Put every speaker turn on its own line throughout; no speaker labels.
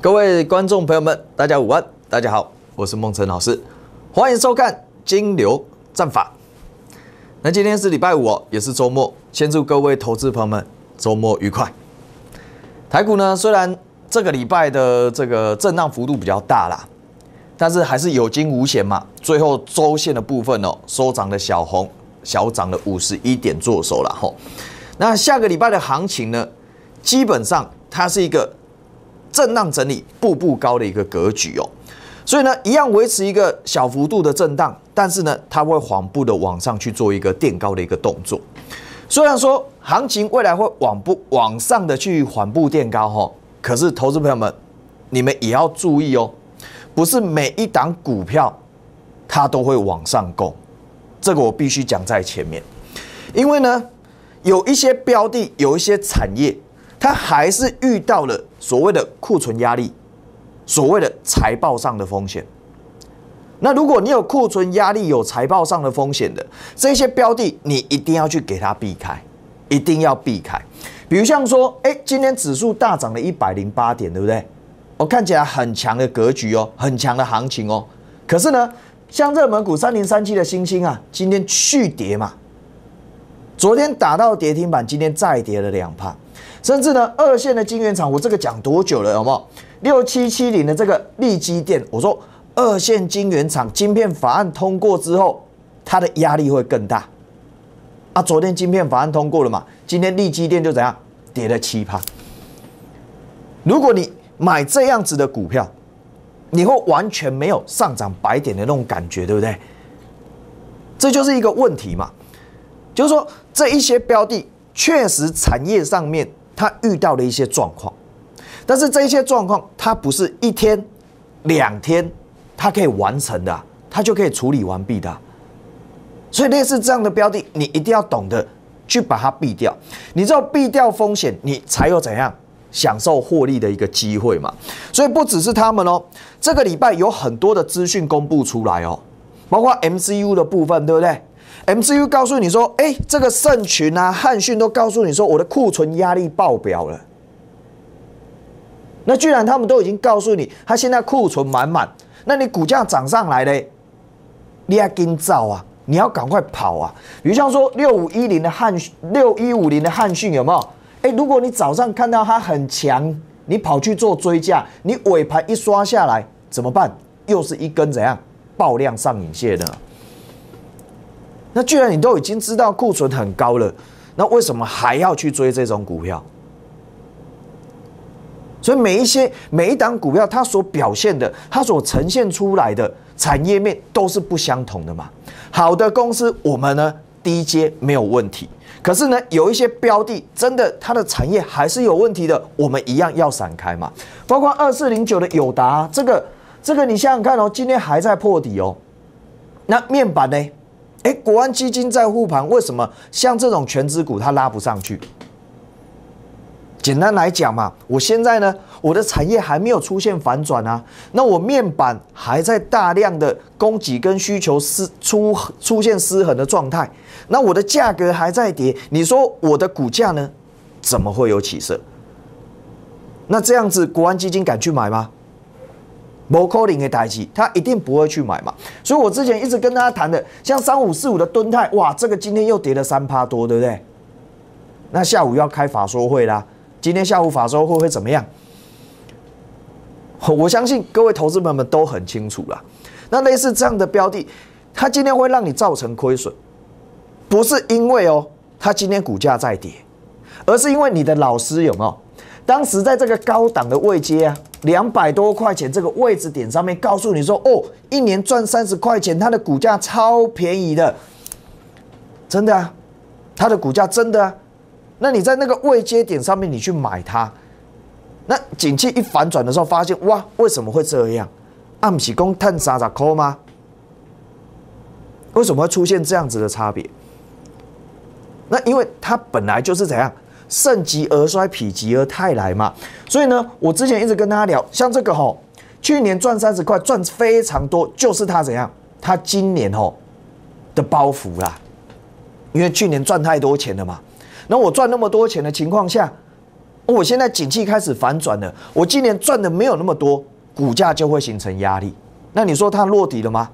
各位观众朋友们，大家午安，大家好，我是孟晨老师，欢迎收看金牛战法。那今天是礼拜五，也是周末，先祝各位投资朋友们周末愉快。台股呢，虽然这个礼拜的这个震荡幅度比较大啦，但是还是有惊无险嘛。最后周线的部分哦，收涨的小红，小涨了五十一点做手了吼。那下个礼拜的行情呢，基本上它是一个震荡整理、步步高的一个格局哦。所以呢，一样维持一个小幅度的震荡，但是呢，它会缓步的往上去做一个垫高的一个动作。虽然说行情未来会往不往上的去缓步垫高哈，可是投资朋友们，你们也要注意哦，不是每一档股票它都会往上攻，这个我必须讲在前面，因为呢，有一些标的，有一些产业，它还是遇到了所谓的库存压力，所谓的财报上的风险。那如果你有库存压力、有财报上的风险的这些标的，你一定要去给它避开，一定要避开。比如像说，哎，今天指数大涨了一百零八点，对不对？我看起来很强的格局哦，很强的行情哦。可是呢，像热门股三零三七的星星啊，今天续跌嘛，昨天打到跌停板，今天再跌了两帕。甚至呢，二线的晶圆厂，我这个讲多久了？有没有？六七七零的这个利基电，我说。二线晶圆厂晶片法案通过之后，它的压力会更大。啊，昨天晶片法案通过了嘛？今天利基电就怎样跌了七趴。如果你买这样子的股票，你会完全没有上涨百点的那种感觉，对不对？这就是一个问题嘛。就是说，这一些标的确实产业上面它遇到了一些状况，但是这一些状况它不是一天两天。它可以完成的，它就可以处理完毕的。所以类似这样的标的，你一定要懂得去把它避掉。你知道避掉风险，你才有怎样享受获利的一个机会嘛。所以不只是他们哦，这个礼拜有很多的资讯公布出来哦，包括 MCU 的部分，对不对？MCU 告诉你说，哎，这个圣群啊、汉讯都告诉你说，我的库存压力爆表了。那居然他们都已经告诉你，他现在库存满满。那你股价涨上来嘞，你要跟造啊！你要赶快跑啊！比如像说六五一零的汉六一五零的汉讯有没有？哎，如果你早上看到它很强，你跑去做追加，你尾盘一刷下来怎么办？又是一根怎样爆量上影线呢？那既然你都已经知道库存很高了，那为什么还要去追这种股票？所以每一些每一档股票，它所表现的，它所呈现出来的产业面都是不相同的嘛。好的公司，我们呢低阶没有问题，可是呢有一些标的真的它的产业还是有问题的，我们一样要闪开嘛。包括二四零九的友达，这个这个你想想看哦，今天还在破底哦。那面板呢？哎，国安基金在护盘，为什么像这种全资股它拉不上去？简单来讲嘛，我现在呢，我的产业还没有出现反转啊，那我面板还在大量的供给跟需求失出出现失衡的状态，那我的价格还在跌，你说我的股价呢，怎么会有起色？那这样子国安基金敢去买吗？摩柯林的台积，他一定不会去买嘛。所以我之前一直跟大家谈的，像三五四五的敦泰，哇，这个今天又跌了三趴多，对不对？那下午要开法说会啦。今天下午法说会会怎么样？我相信各位投资朋友们都很清楚了。那类似这样的标的，它今天会让你造成亏损，不是因为哦，它今天股价在跌，而是因为你的老师有没有？当时在这个高档的位阶啊，两百多块钱这个位置点上面，告诉你说哦，一年赚三十块钱，它的股价超便宜的，真的啊，它的股价真的啊。那你在那个位阶点上面，你去买它，那景气一反转的时候，发现哇，为什么会这样？暗喜公探傻傻抠吗？为什么会出现这样子的差别？那因为它本来就是怎样，盛极而衰，否极而泰来嘛。所以呢，我之前一直跟大家聊，像这个吼，去年赚三十块，赚非常多，就是它怎样？它今年吼的包袱啦，因为去年赚太多钱了嘛。那我赚那么多钱的情况下，我现在景气开始反转了，我今年赚的没有那么多，股价就会形成压力。那你说它落底了吗？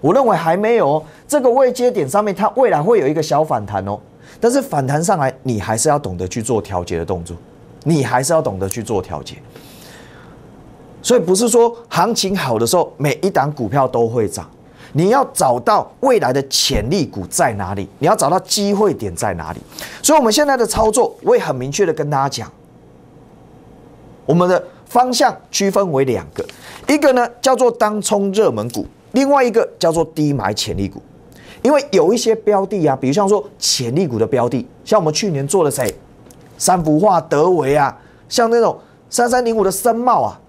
我认为还没有。这个位阶点上面，它未来会有一个小反弹哦。但是反弹上来，你还是要懂得去做调节的动作，你还是要懂得去做调节。所以不是说行情好的时候，每一档股票都会涨。你要找到未来的潜力股在哪里？你要找到机会点在哪里？所以，我们现在的操作，我也很明确的跟大家讲，我们的方向区分为两个，一个呢叫做当冲热门股，另外一个叫做低买潜力股。因为有一些标的啊，比如像说潜力股的标的，像我们去年做的谁，三幅画、德维啊，像那种三三零五的森茂啊，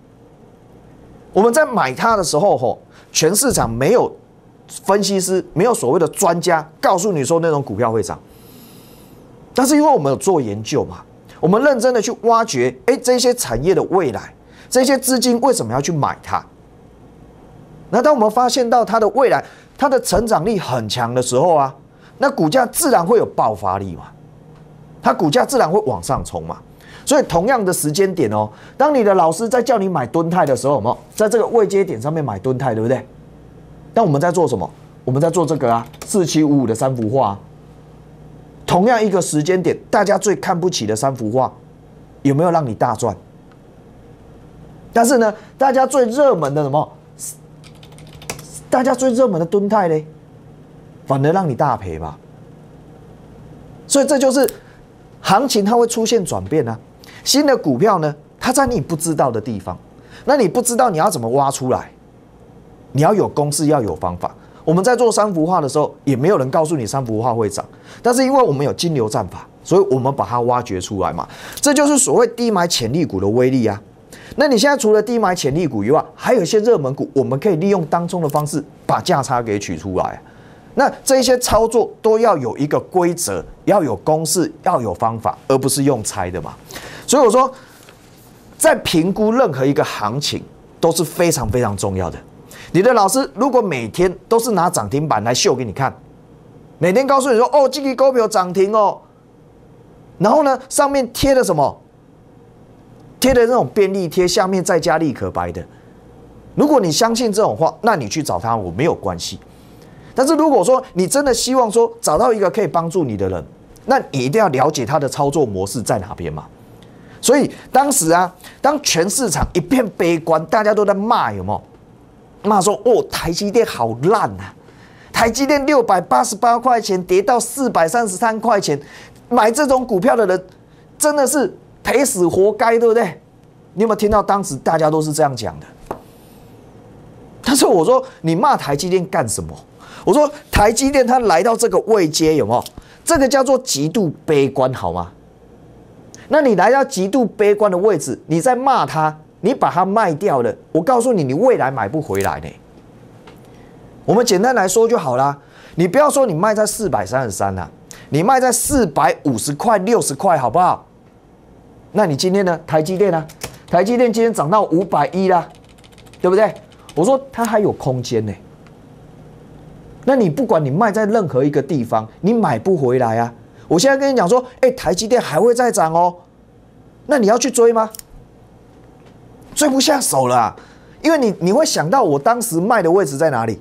我们在买它的时候，吼，全市场没有。分析师没有所谓的专家告诉你说那种股票会涨，但是因为我们有做研究嘛，我们认真的去挖掘，哎，这些产业的未来，这些资金为什么要去买它？那当我们发现到它的未来，它的成长力很强的时候啊，那股价自然会有爆发力嘛，它股价自然会往上冲嘛。所以同样的时间点哦，当你的老师在叫你买吨泰的时候，有没有在这个位阶点上面买吨泰，对不对？那我们在做什么？我们在做这个啊，四七五五的三幅画。同样一个时间点，大家最看不起的三幅画，有没有让你大赚？但是呢，大家最热门的什么？大家最热门的吨泰呢，反而让你大赔吧。所以这就是行情，它会出现转变啊。新的股票呢，它在你不知道的地方，那你不知道你要怎么挖出来？你要有公式，要有方法。我们在做三幅画的时候，也没有人告诉你三幅画会涨，但是因为我们有金牛战法，所以我们把它挖掘出来嘛。这就是所谓低买潜力股的威力啊。那你现在除了低买潜力股以外，还有一些热门股，我们可以利用当中的方式把价差给取出来。那这些操作都要有一个规则，要有公式，要有方法，而不是用猜的嘛。所以我说，在评估任何一个行情都是非常非常重要的。你的老师如果每天都是拿涨停板来秀给你看，每天告诉你说哦，这个股票涨停哦，然后呢上面贴的什么？贴的那种便利贴，下面再加立可白的。如果你相信这种话，那你去找他我没有关系。但是如果说你真的希望说找到一个可以帮助你的人，那你一定要了解他的操作模式在哪边嘛。所以当时啊，当全市场一片悲观，大家都在骂，有没有？骂说：“哦，台积电好烂呐！台积电六百八十八块钱跌到四百三十三块钱，买这种股票的人真的是赔死活该，对不对？你有没有听到当时大家都是这样讲的？但是我说你骂台积电干什么？我说台积电它来到这个位阶有没有？这个叫做极度悲观，好吗？那你来到极度悲观的位置，你在骂他。”你把它卖掉了，我告诉你，你未来买不回来呢。我们简单来说就好啦，你不要说你卖在四百三十三了，你卖在四百五十块、六十块，好不好？那你今天呢？台积电呢？台积电今天涨到五百一啦，对不对？我说它还有空间呢。那你不管你卖在任何一个地方，你买不回来啊。我现在跟你讲说，哎，台积电还会再涨哦，那你要去追吗？追不下手了，因为你你会想到我当时卖的位置在哪里，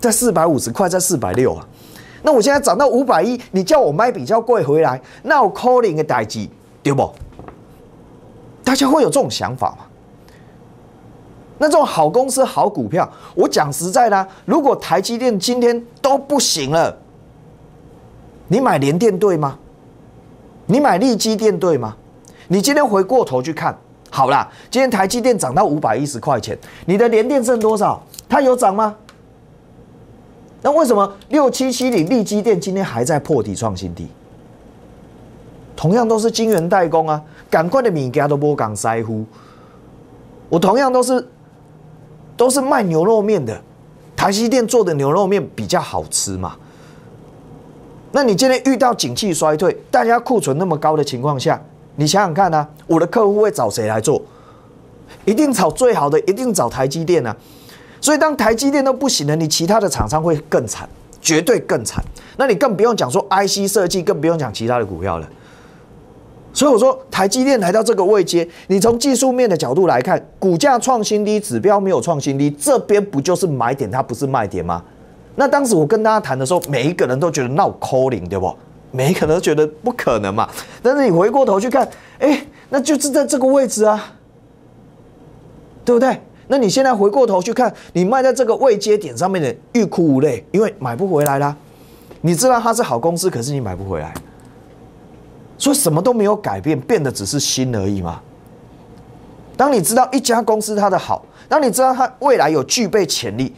在四百五十块，在四百六啊。那我现在涨到五百一，你叫我卖比较贵回来，那我 calling 的代机对不？大家会有这种想法吗？那这种好公司、好股票，我讲实在的，如果台积电今天都不行了，你买联电对吗？你买利基电对吗？你今天回过头去看。好啦，今天台积电涨到五百一十块钱，你的联电剩多少？它有涨吗？那为什么六七七零利基电今天还在破底创新低？同样都是晶圆代工啊，赶快的米家都不敢在乎。我同样都是都是卖牛肉面的，台积电做的牛肉面比较好吃嘛。那你今天遇到景气衰退，大家库存那么高的情况下？你想想看啊，我的客户会找谁来做？一定找最好的，一定找台积电啊！所以当台积电都不行了，你其他的厂商会更惨，绝对更惨。那你更不用讲说 IC 设计，更不用讲其他的股票了。所以我说，台积电来到这个位阶，你从技术面的角度来看，股价创新低，指标没有创新低，这边不就是买点，它不是卖点吗？那当时我跟大家谈的时候，每一个人都觉得闹 calling，对不？每一个人都觉得不可能嘛。但是你回过头去看，哎，那就是在这个位置啊，对不对？那你现在回过头去看，你卖在这个位阶点上面的，欲哭无泪，因为买不回来啦。你知道它是好公司，可是你买不回来。所以什么都没有改变，变的只是心而已嘛。当你知道一家公司它的好，当你知道它未来有具备潜力，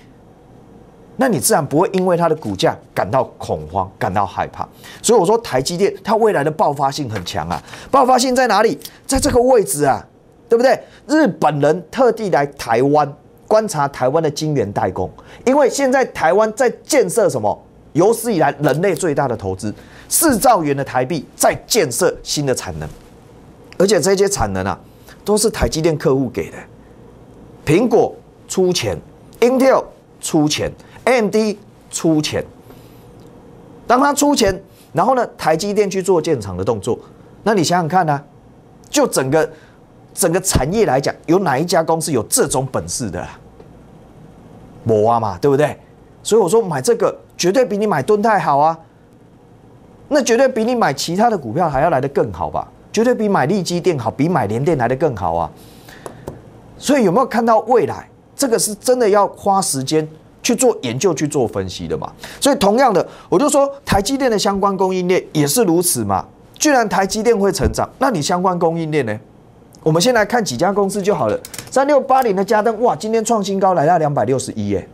那你自然不会因为它的股价感到恐慌、感到害怕。所以我说台积电它未来的爆发性很强啊！爆发性在哪里？在这个位置啊，对不对？日本人特地来台湾观察台湾的晶圆代工，因为现在台湾在建设什么？有史以来人类最大的投资。四兆元的台币在建设新的产能，而且这些产能啊，都是台积电客户给的。苹果出钱，Intel 出钱，AMD 出钱。当他出钱，然后呢，台积电去做建厂的动作，那你想想看呢？就整个整个产业来讲，有哪一家公司有这种本事的？摩啊嘛，对不对？所以我说买这个绝对比你买敦泰好啊。那绝对比你买其他的股票还要来得更好吧？绝对比买利基电好，比买联电来得更好啊！所以有没有看到未来？这个是真的要花时间去做研究、去做分析的嘛？所以同样的，我就说台积电的相关供应链也是如此嘛。既然台积电会成长，那你相关供应链呢？我们先来看几家公司就好了。三六八零的嘉登，哇，今天创新高来到两百六十一耶。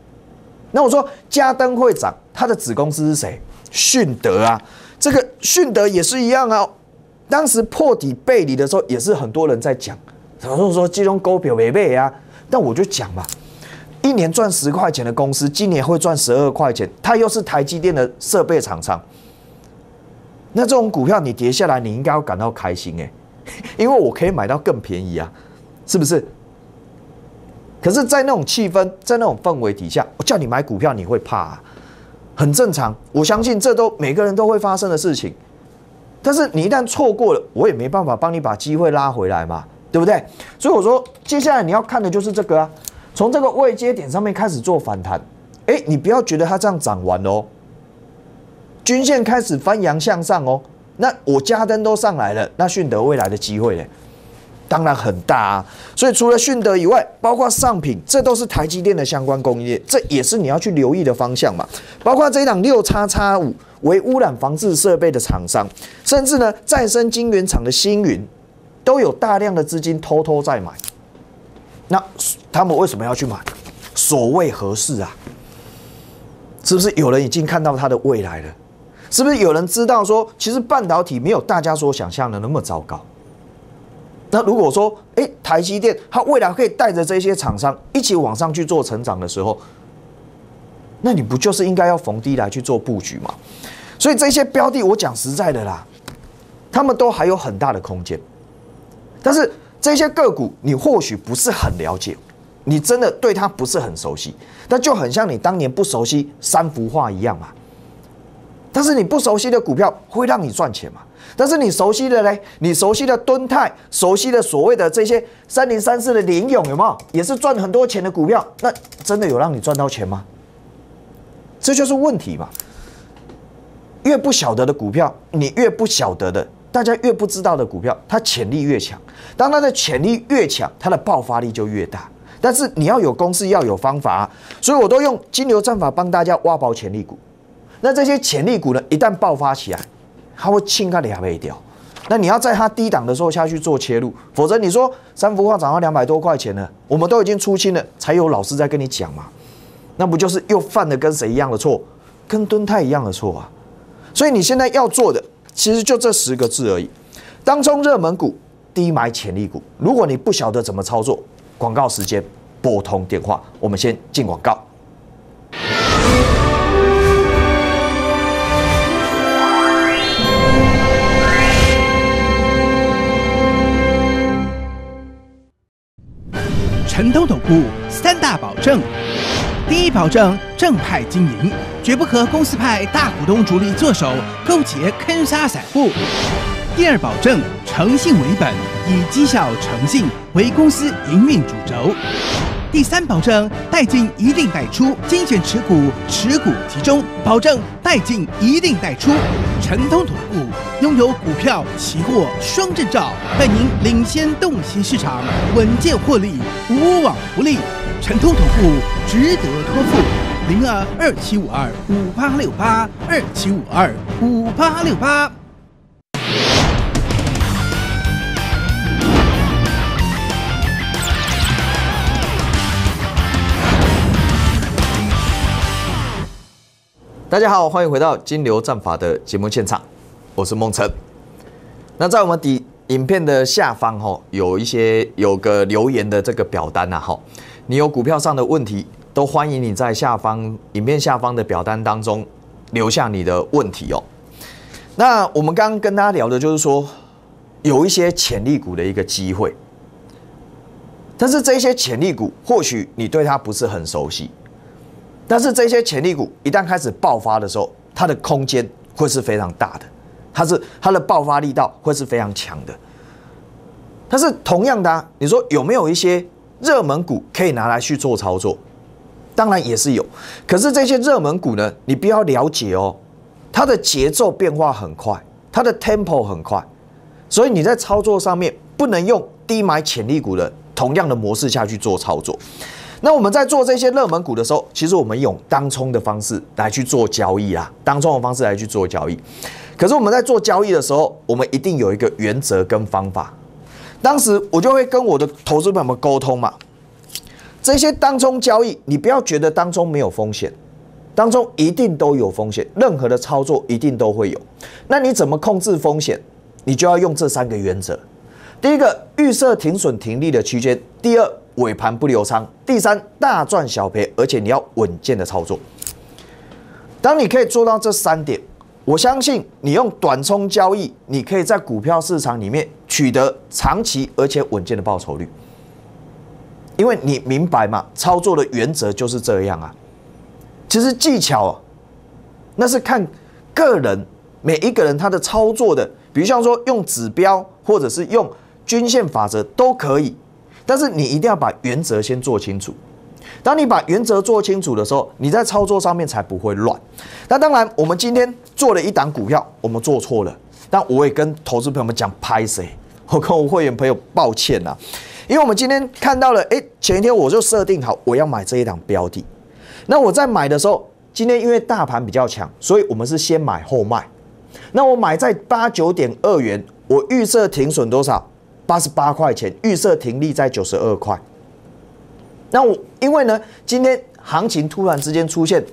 那我说嘉登会涨，他的子公司是谁？迅德啊。这个迅德也是一样啊，当时破底背离的时候，也是很多人在讲，然后说金融股票违背啊。但我就讲嘛，一年赚十块钱的公司，今年会赚十二块钱，它又是台积电的设备厂商，那这种股票你跌下来，你应该要感到开心哎，因为我可以买到更便宜啊，是不是？可是，在那种气氛，在那种氛围底下，我叫你买股票，你会怕。很正常，我相信这都每个人都会发生的事情。但是你一旦错过了，我也没办法帮你把机会拉回来嘛，对不对？所以我说，接下来你要看的就是这个啊，从这个位阶点上面开始做反弹。哎，你不要觉得它这样涨完哦，均线开始翻阳向上哦，那我加灯都上来了，那迅德未来的机会呢？当然很大啊，所以除了迅德以外，包括上品，这都是台积电的相关工业，这也是你要去留意的方向嘛。包括这一档六叉叉五为污染防治设备的厂商，甚至呢再生晶圆厂的星云，都有大量的资金偷偷在买。那他们为什么要去买？所谓合适啊？是不是有人已经看到它的未来了？是不是有人知道说，其实半导体没有大家所想象的那么糟糕？那如果说，哎，台积电它未来可以带着这些厂商一起往上去做成长的时候，那你不就是应该要逢低来去做布局吗？所以这些标的，我讲实在的啦，他们都还有很大的空间。但是这些个股，你或许不是很了解，你真的对它不是很熟悉，那就很像你当年不熟悉三幅画一样嘛。但是你不熟悉的股票会让你赚钱吗？但是你熟悉的嘞，你熟悉的敦泰，熟悉的所谓的这些三零三四的联勇有没有？也是赚很多钱的股票，那真的有让你赚到钱吗？这就是问题嘛。越不晓得的股票，你越不晓得的，大家越不知道的股票，它潜力越强。当它的潜力越强，它的爆发力就越大。但是你要有公式，要有方法啊，所以我都用金牛战法帮大家挖宝潜力股。那这些潜力股呢？一旦爆发起来，它会轻看两倍掉。那你要在它低档的时候下去做切入，否则你说三幅画涨到两百多块钱了，我们都已经出清了，才有老师在跟你讲嘛？那不就是又犯了跟谁一样的错？跟敦泰一样的错啊！所以你现在要做的，其实就这十个字而已：当中热门股，低买潜力股。如果你不晓得怎么操作，广告时间，拨通电话，我们先进广告。
陈东总部三大保证：第一，保证正派经营，绝不和公司派大股东主力做手勾结坑杀散户；第二保证诚信为本，以绩效诚信为公司营运主轴。第三保证带进一定带出，精选持股，持股集中，保证带进一定带出。陈通统股拥有股票、期货双证照，带您领先洞悉市场，稳健获利，无往不利。陈通统股值得托付。零二二七五二五八六八二七五二五八六八。
大家好，欢迎回到金牛战法的节目现场，我是孟晨。那在我们底影片的下方哈，有一些有个留言的这个表单呐哈，你有股票上的问题，都欢迎你在下方影片下方的表单当中留下你的问题哦。那我们刚刚跟大家聊的就是说，有一些潜力股的一个机会，但是这些潜力股或许你对它不是很熟悉。但是这些潜力股一旦开始爆发的时候，它的空间会是非常大的，它是它的爆发力道会是非常强的。但是同样的啊，你说有没有一些热门股可以拿来去做操作？当然也是有。可是这些热门股呢，你必要了解哦，它的节奏变化很快，它的 tempo 很快，所以你在操作上面不能用低买潜力股的同样的模式下去做操作。那我们在做这些热门股的时候，其实我们用当冲的方式来去做交易啊，当冲的方式来去做交易。可是我们在做交易的时候，我们一定有一个原则跟方法。当时我就会跟我的投资朋友们沟通嘛，这些当冲交易，你不要觉得当中没有风险，当中一定都有风险，任何的操作一定都会有。那你怎么控制风险？你就要用这三个原则：第一个，预设停损停利的区间；第二，尾盘不留仓，第三大赚小赔，而且你要稳健的操作。当你可以做到这三点，我相信你用短冲交易，你可以在股票市场里面取得长期而且稳健的报酬率。因为你明白嘛，操作的原则就是这样啊。其实技巧那是看个人每一个人他的操作的，比如像说用指标或者是用均线法则都可以。但是你一定要把原则先做清楚。当你把原则做清楚的时候，你在操作上面才不会乱。那当然，我们今天做了一档股票，我们做错了。但我也跟投资朋友们讲，拍谁？我跟我会员朋友抱歉呐，因为我们今天看到了，哎，前一天我就设定好我要买这一档标的。那我在买的时候，今天因为大盘比较强，所以我们是先买后卖。那我买在八九点二元，我预设停损多少？八十八块钱，预设停利在九十二块。那我因为呢，今天行情突然之间出现，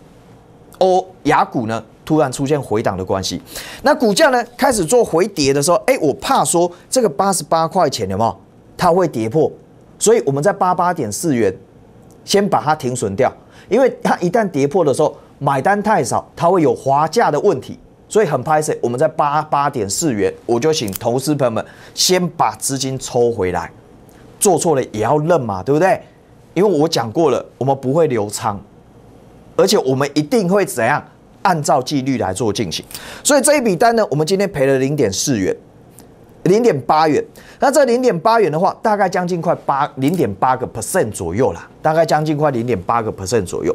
哦，雅股呢突然出现回档的关系，那股价呢开始做回跌的时候，哎，我怕说这个八十八块钱有没有它会跌破，所以我们在八八点四元先把它停损掉，因为它一旦跌破的时候，买单太少，它会有滑价的问题。所以很拍摄，我们在八八点四元，我就请投资朋友们先把资金抽回来，做错了也要认嘛，对不对？因为我讲过了，我们不会留仓，而且我们一定会怎样按照纪律来做进行。所以这一笔单呢，我们今天赔了零点四元，零点八元。那这零点八元的话，大概将近快八零点八个 percent 左右啦，大概将近快零点八个 percent 左右。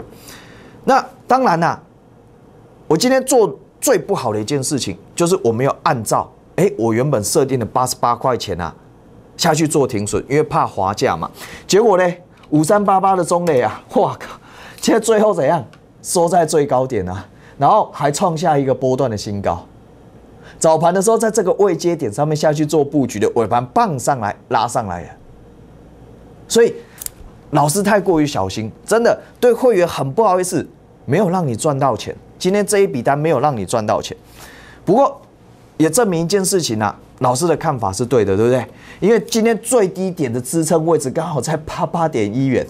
那当然啦，我今天做。最不好的一件事情就是我没有按照哎，我原本设定的八十八块钱啊下去做停损，因为怕滑价嘛。结果呢，五三八八的中磊啊，哇靠！现在最后怎样收在最高点啊？然后还创下一个波段的新高。早盘的时候在这个位阶点上面下去做布局的，尾盘棒上来拉上来了。所以老师太过于小心，真的对会员很不好意思，没有让你赚到钱。今天这一笔单没有让你赚到钱，不过也证明一件事情啊，老师的看法是对的，对不对？因为今天最低点的支撑位置刚好在八八点一元，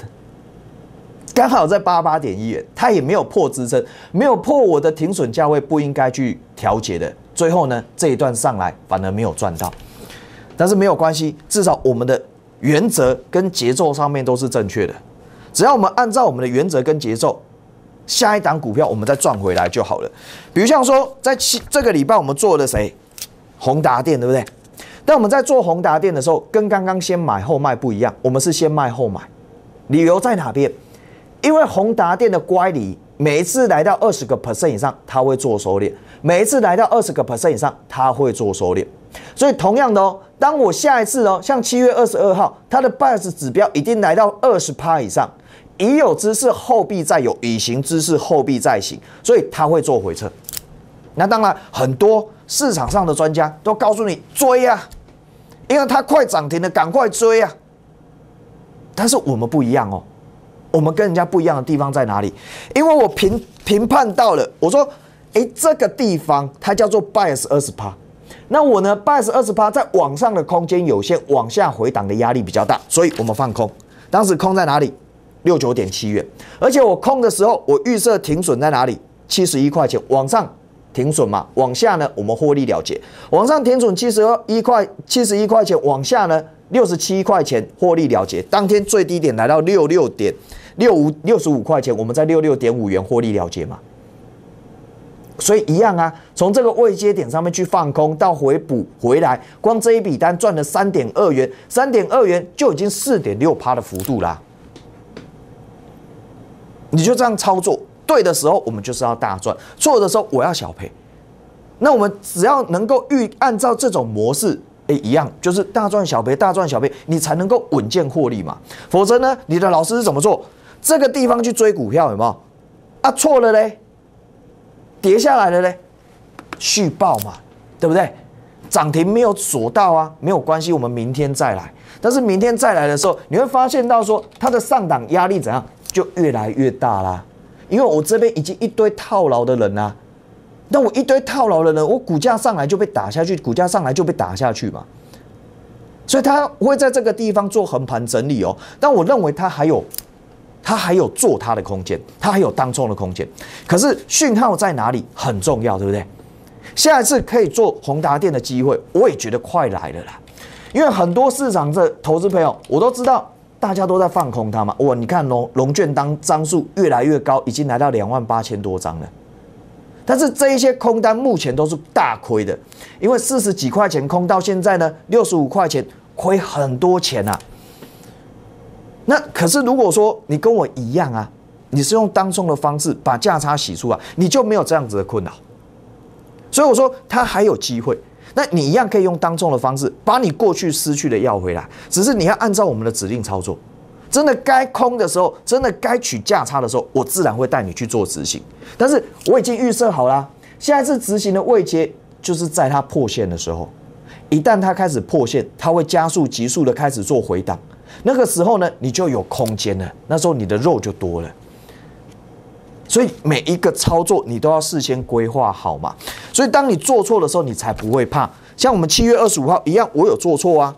刚好在八八点一元，它也没有破支撑，没有破我的停损价位，不应该去调节的。最后呢，这一段上来反而没有赚到，但是没有关系，至少我们的原则跟节奏上面都是正确的，只要我们按照我们的原则跟节奏。下一档股票我们再赚回来就好了。比如像说，在七这个礼拜我们做的谁？宏达电，对不对？但我们在做宏达电的时候，跟刚刚先买后卖不一样，我们是先卖后买，理由在哪边？因为宏达电的乖离，每一次来到二十个 percent 以上，它会做收敛；每一次来到二十个 percent 以上，它会做收敛。所以同样的哦，当我下一次哦，像七月二十二号，它的 bias 指标已经来到二十趴以上，已有姿势后必再有，已行姿势后必再行，所以它会做回撤。那当然，很多市场上的专家都告诉你追啊，因为它快涨停了，赶快追啊。但是我们不一样哦，我们跟人家不一样的地方在哪里？因为我评评判到了，我说，哎，这个地方它叫做 bias 二十趴。那我呢，bias 二十八，在往上的空间有限，往下回档的压力比较大，所以我们放空。当时空在哪里？六九点七元。而且我空的时候，我预设停损在哪里？七十一块钱。往上停损嘛，往下呢，我们获利了结。往上停损七十二一块，七十一块钱，往下呢，六十七块钱获利了结。当天最低点来到六六点六五六十五块钱，我们在六六点五元获利了结嘛。所以一样啊，从这个未接点上面去放空到回补回来，光这一笔单赚了三点二元，三点二元就已经四点六趴的幅度啦。你就这样操作，对的时候我们就是要大赚，错的时候我要小赔。那我们只要能够预按照这种模式，哎，一样就是大赚小赔，大赚小赔，你才能够稳健获利嘛。否则呢，你的老师是怎么做？这个地方去追股票有没有？啊，错了嘞。跌下来了嘞，续报嘛，对不对？涨停没有锁到啊，没有关系，我们明天再来。但是明天再来的时候，你会发现到说它的上档压力怎样，就越来越大啦。因为我这边已经一堆套牢的人啦，那我一堆套牢的人，我股价上来就被打下去，股价上来就被打下去嘛。所以他会在这个地方做横盘整理哦。但我认为他还有。他还有做它的空间，他还有当中的空间，可是讯号在哪里很重要，对不对？下一次可以做宏达电的机会，我也觉得快来了啦。因为很多市场的投资朋友，我都知道大家都在放空它嘛。哇，你看龙龙券当张数越来越高，已经来到两万八千多张了。但是这一些空单目前都是大亏的，因为四十几块钱空到现在呢，六十五块钱亏很多钱啊。那可是，如果说你跟我一样啊，你是用当中的方式把价差洗出来，你就没有这样子的困扰。所以我说它还有机会，那你一样可以用当中的方式把你过去失去的要回来，只是你要按照我们的指令操作。真的该空的时候，真的该取价差的时候，我自然会带你去做执行。但是我已经预设好了，下一次执行的位阶就是在它破线的时候，一旦它开始破线，它会加速急速的开始做回档。那个时候呢，你就有空间了。那时候你的肉就多了。所以每一个操作你都要事先规划好嘛。所以当你做错的时候，你才不会怕。像我们七月二十五号一样，我有做错啊，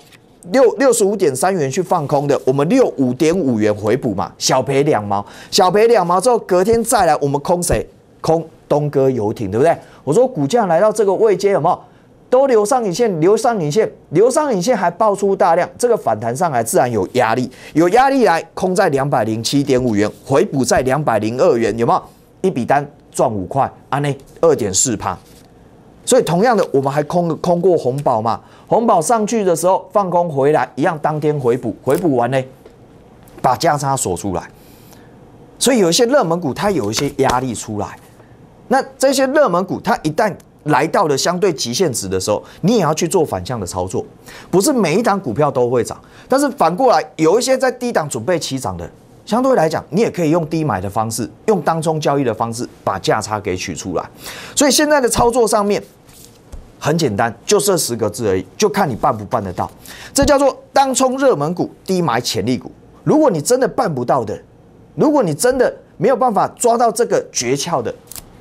六六十五点三元去放空的，我们六五点五元回补嘛，小赔两毛，小赔两毛之后，隔天再来我们空谁？空东哥游艇，对不对？我说股价来到这个位阶有没有？都留上影线，留上影线，留上影线还爆出大量，这个反弹上来自然有压力，有压力来空在两百零七点五元，回补在两百零二元，有没有？一笔单赚五块，啊内二点四趴。所以同样的，我们还空空过红宝嘛？红宝上去的时候放空回来，一样当天回补，回补完呢，把价差锁出来。所以有一些热门股它有一些压力出来，那这些热门股它一旦来到了相对极限值的时候，你也要去做反向的操作，不是每一档股票都会涨，但是反过来有一些在低档准备起涨的，相对来讲，你也可以用低买的方式，用当冲交易的方式把价差给取出来。所以现在的操作上面很简单，就这十个字而已，就看你办不办得到。这叫做当冲热门股、低买潜力股。如果你真的办不到的，如果你真的没有办法抓到这个诀窍的，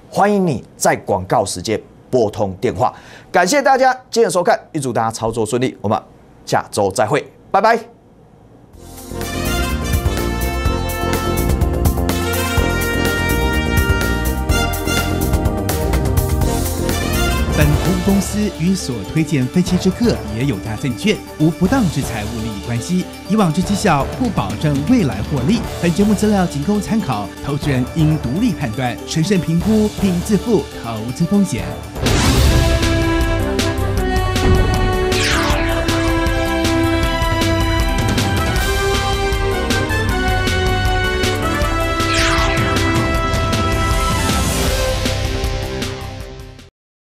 欢迎你在广告时间。拨通电话，感谢大家今天收看，预祝大家操作顺利，我们下周再会，拜拜。
本服务公司与所推荐分期之客也有大证券无不当之财务利益关系，以往之绩效不保证未来获利。本节目资料仅供参考，投资人应独立判断、审慎评估并自负投资风险。